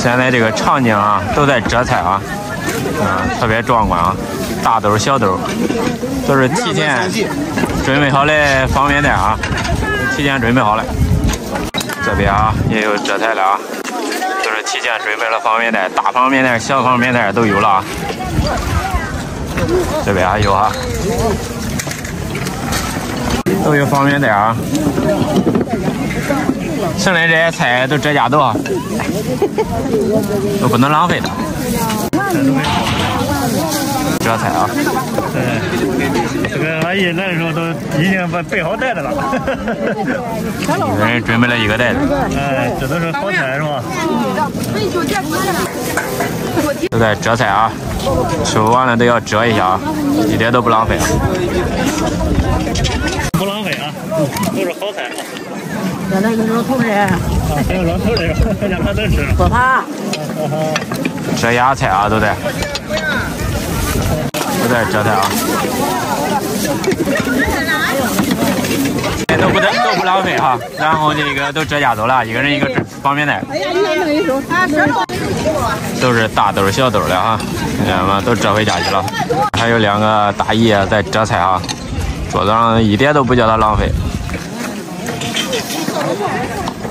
现在这个场景啊，都在摘菜啊，啊，特别壮观啊，大兜小兜，都是提前准备好的方便袋啊，提前准备好了。这边啊也有摘菜了啊，都是提前准备了方便袋，大方便袋、小方便袋都有了啊。这边还有啊，都有方便袋啊。剩的这些菜都这家都，都不能浪费的。这菜啊，这个阿姨来的时候都已经把备好袋子了。一个人准备了一个袋子。哎，这都是好菜是吧？都在折菜啊，吃不完了都要折一下啊，一点都不浪费啊。都是好菜。现在有老头的，啊，还有老头的，让他都吃。不怕。遮芽菜啊，都在，都在遮菜啊。都不得都不浪费哈，然后这个都折家走了，一个人一个方便袋。都是大兜小兜的哈，看见吗？都折回家去了。还有两个大姨在折菜啊，桌子上一点都不叫他浪费。没事没事